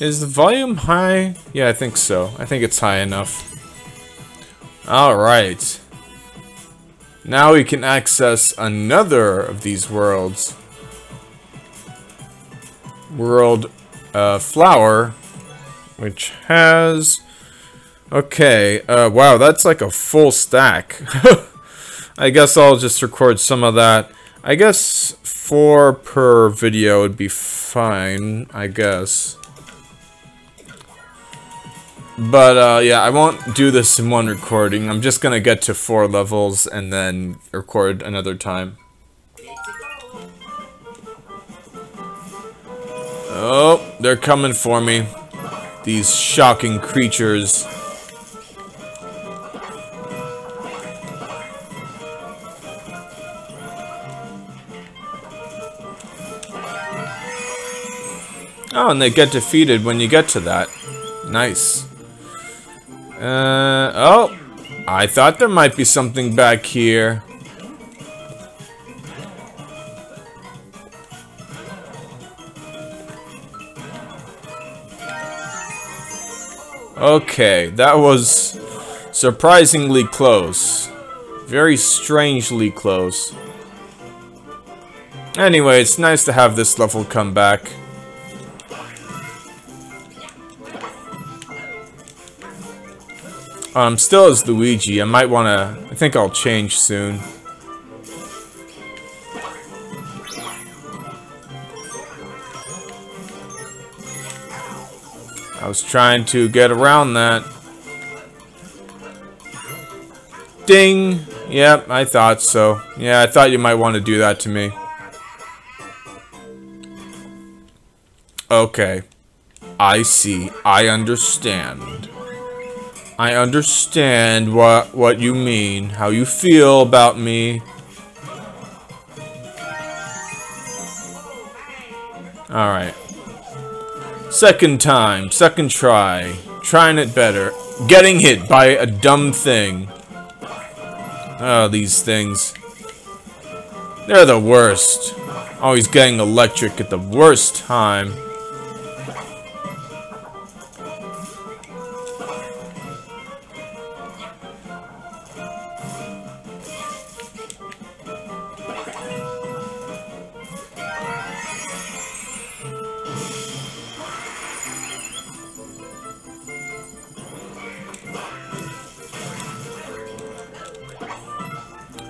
Is the volume high? Yeah, I think so. I think it's high enough. Alright. Now we can access another of these worlds. World uh, Flower, which has... Okay, uh, wow, that's like a full stack. I guess I'll just record some of that. I guess four per video would be fine, I guess. But, uh, yeah, I won't do this in one recording. I'm just gonna get to four levels and then record another time. Oh, they're coming for me. These shocking creatures. Oh, and they get defeated when you get to that. Nice. Uh, oh. I thought there might be something back here. Okay, that was surprisingly close. Very strangely close. Anyway, it's nice to have this level come back. I'm um, still as Luigi. I might want to... I think I'll change soon. I was trying to get around that. Ding! Yep, I thought so. Yeah, I thought you might want to do that to me. Okay. I see. I understand. I understand what what you mean, how you feel about me. Alright. Second time, second try. Trying it better. Getting hit by a dumb thing. Oh, these things. They're the worst. Always getting electric at the worst time.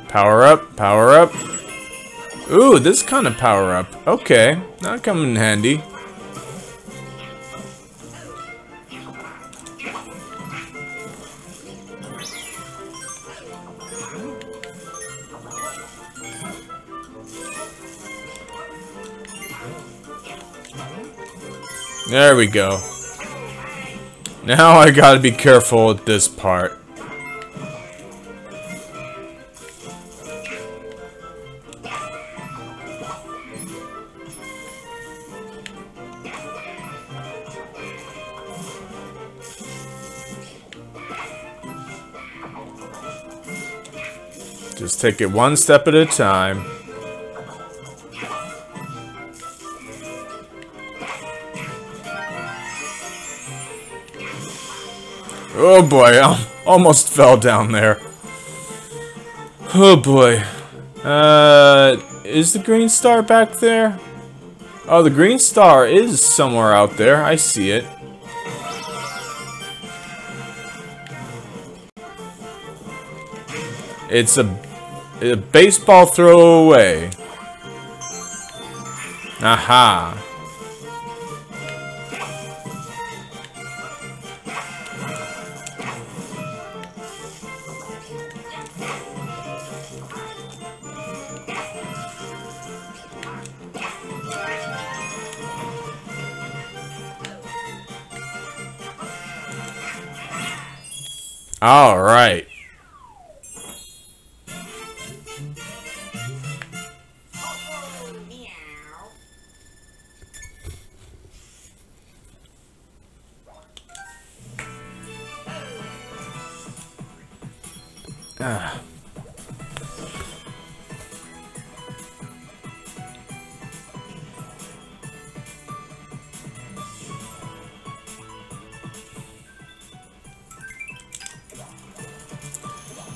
Power up, power up. Ooh, this kind of power up. Okay, that come in handy. There we go. Now I gotta be careful with this part. Just take it one step at a time. Oh boy, I almost fell down there. Oh boy. Uh, is the green star back there? Oh, the green star is somewhere out there. I see it. It's a, a baseball throw away. Aha. All right.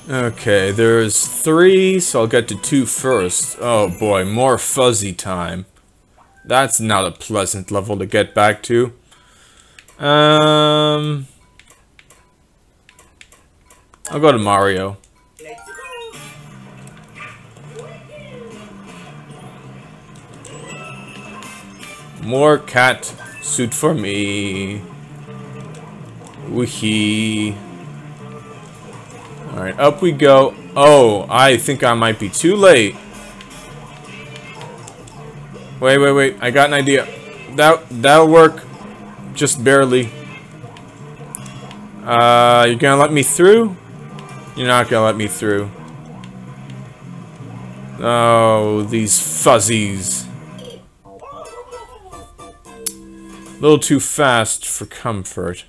Okay, there's three, so I'll get to two first. Oh boy, more fuzzy time. That's not a pleasant level to get back to. Um, I'll go to Mario. More cat suit for me. Woohee. Alright, up we go. Oh, I think I might be too late. Wait, wait, wait. I got an idea. That, that'll work. Just barely. Uh, you're gonna let me through? You're not gonna let me through. Oh, these fuzzies. A little too fast for comfort.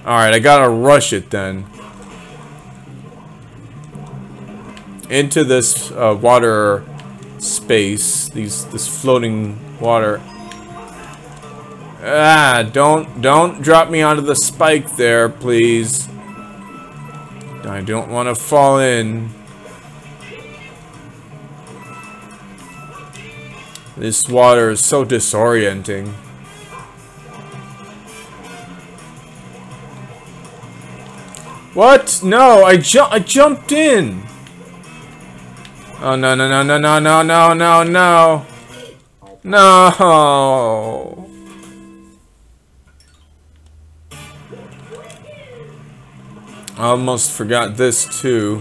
Alright, I gotta rush it then. Into this uh, water space, these this floating water. Ah, don't don't drop me onto the spike there, please. I don't want to fall in. This water is so disorienting. What? No, I ju I jumped in. Oh no no no no no no no no no No I almost forgot this too.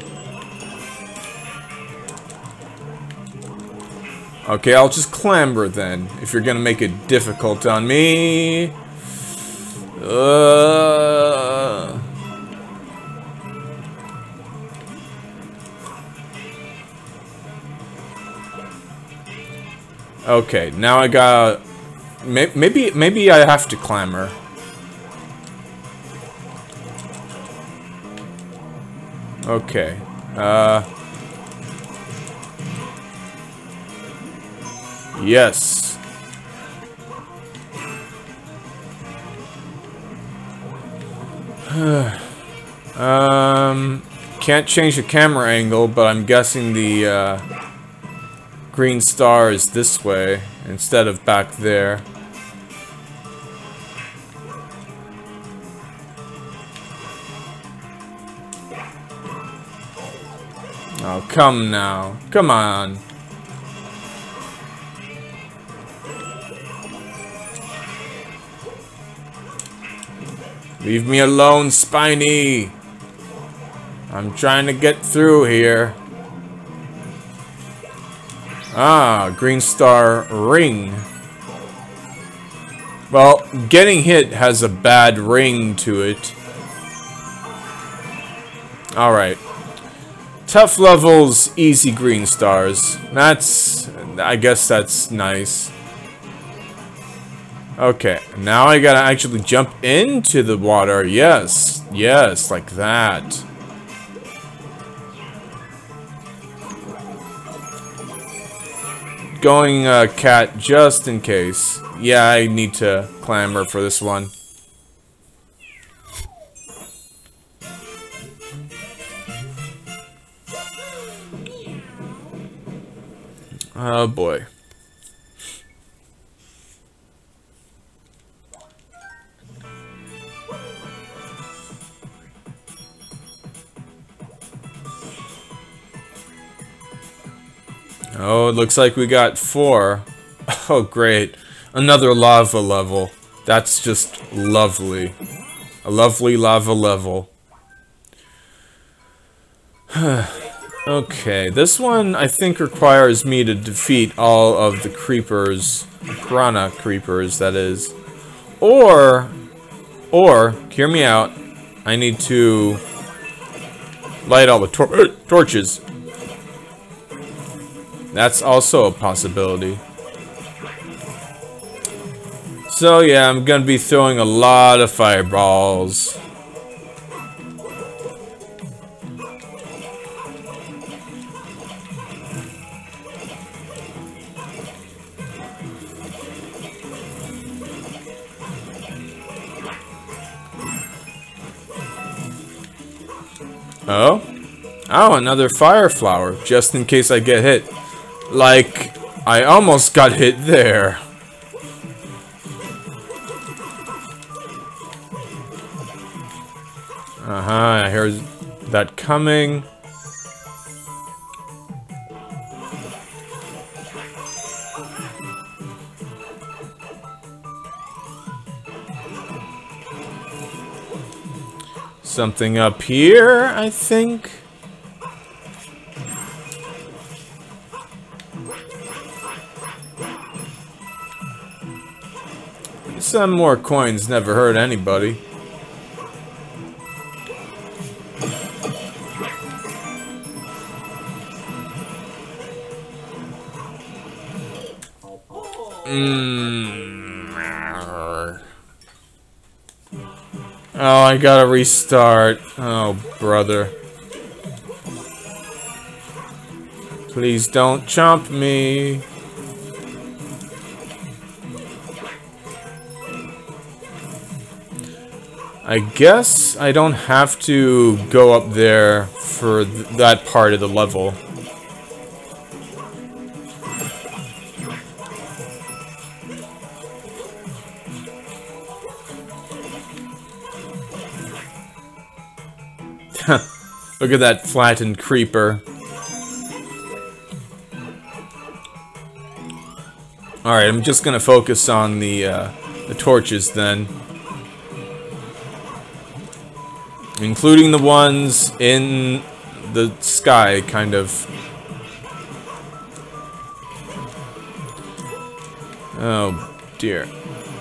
Okay, I'll just clamber then, if you're gonna make it difficult on me. Uh... Okay, now I got... Maybe, maybe I have to clamber. Okay. Uh... Yes. um... Can't change the camera angle, but I'm guessing the, uh green star is this way instead of back there. Oh, come now. Come on. Leave me alone, Spiny! I'm trying to get through here. Ah, Green Star Ring. Well, getting hit has a bad ring to it. Alright. Tough levels, easy green stars. That's... I guess that's nice. Okay, now I gotta actually jump into the water. Yes, yes, like that. Going uh, cat just in case. Yeah, I need to clamber for this one. Oh boy. Oh, it looks like we got four. Oh, great. Another lava level. That's just lovely. A lovely lava level. okay, this one I think requires me to defeat all of the creepers. Piranha creepers, that is. Or, or, hear me out, I need to light all the tor eh, torches. That's also a possibility. So yeah, I'm gonna be throwing a lot of fireballs. Oh? Oh, another fire flower, just in case I get hit. Like, I almost got hit there. Uh-huh, I hear that coming. Something up here, I think. Some more coins never hurt anybody. Mm. Oh, I gotta restart. Oh, brother. Please don't chomp me. I guess I don't have to go up there for th that part of the level. Look at that flattened creeper. Alright, I'm just gonna focus on the, uh, the torches then. Including the ones in the sky, kind of. Oh, dear.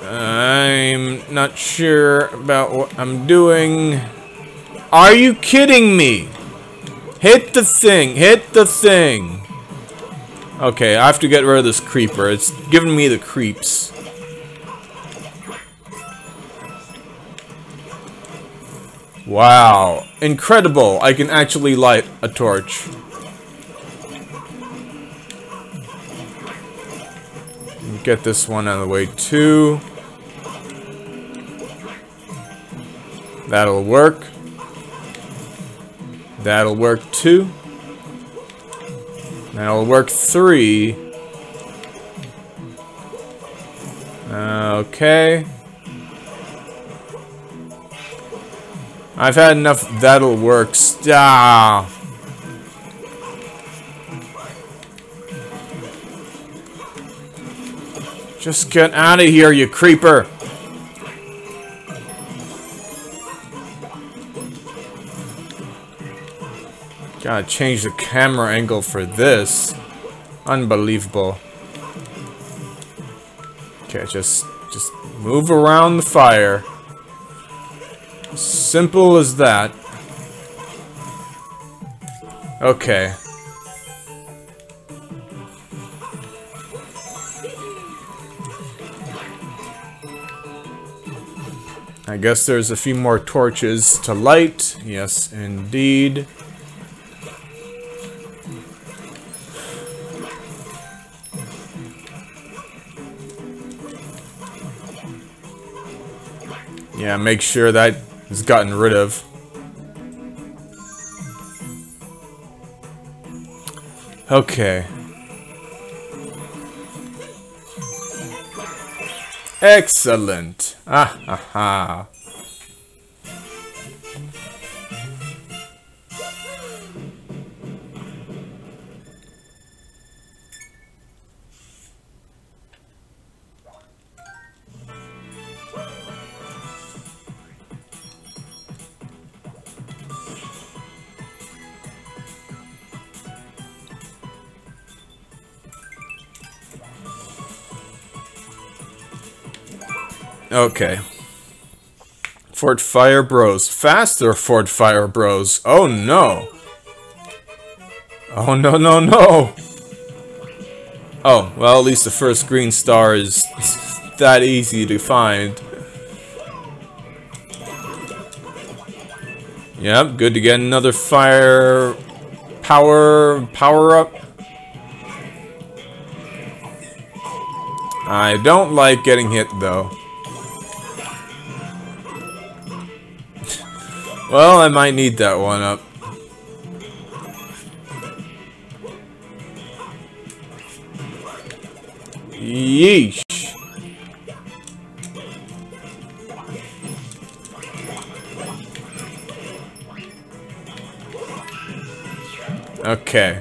I'm not sure about what I'm doing. Are you kidding me? Hit the thing. Hit the thing. Okay, I have to get rid of this creeper. It's giving me the creeps. Wow. Incredible. I can actually light a torch. Get this one out of the way too. That'll work. That'll work too. That'll work three. Okay. I've had enough that'll work. Ah. Just get out of here, you creeper. Gotta change the camera angle for this. Unbelievable. Okay, just just move around the fire. Simple as that. Okay. I guess there's a few more torches to light. Yes, indeed. Yeah, make sure that is gotten rid of. Okay. Excellent. Ah, ha, ha. Okay. Fort Fire Bros. Faster, Fort Fire Bros. Oh no. Oh no, no, no. Oh, well, at least the first green star is that easy to find. Yep, good to get another fire power power up. I don't like getting hit though. Well, I might need that one up. Yeesh. Okay.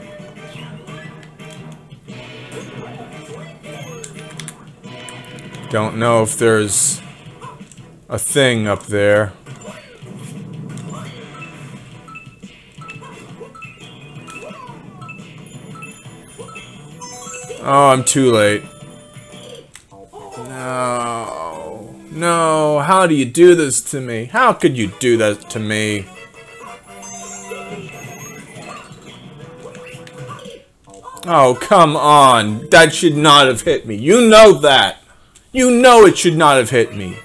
Don't know if there's a thing up there. Oh, I'm too late. No. No, how do you do this to me? How could you do that to me? Oh, come on. That should not have hit me. You know that. You know it should not have hit me.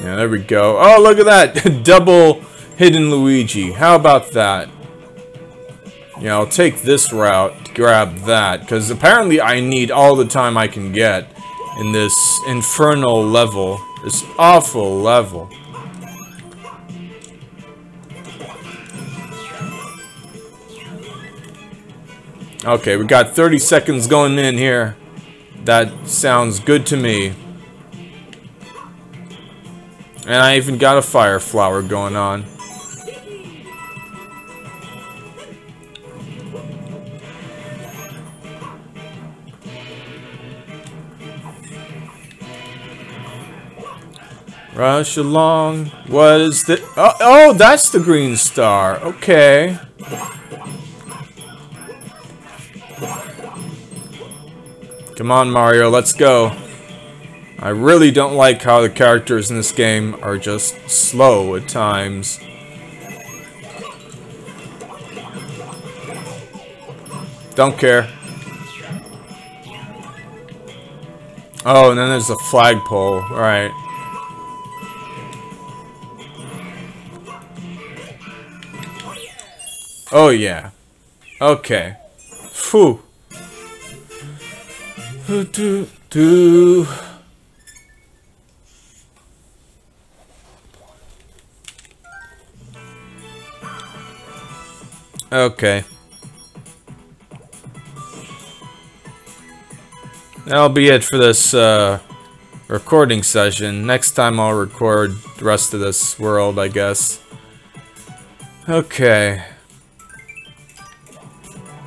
Yeah, there we go. Oh, look at that. Double hidden Luigi. How about that? Yeah, I'll take this route grab that, because apparently I need all the time I can get in this infernal level. This awful level. Okay, we got 30 seconds going in here. That sounds good to me. And I even got a fire flower going on. Rush along. What is the... Oh, oh, that's the green star. Okay. Come on, Mario, let's go. I really don't like how the characters in this game are just slow at times. Don't care. Oh, and then there's a flagpole. Alright. Oh, yeah. Okay. Phew. Do, do. Okay. That'll be it for this uh, recording session. Next time I'll record the rest of this world, I guess. Okay.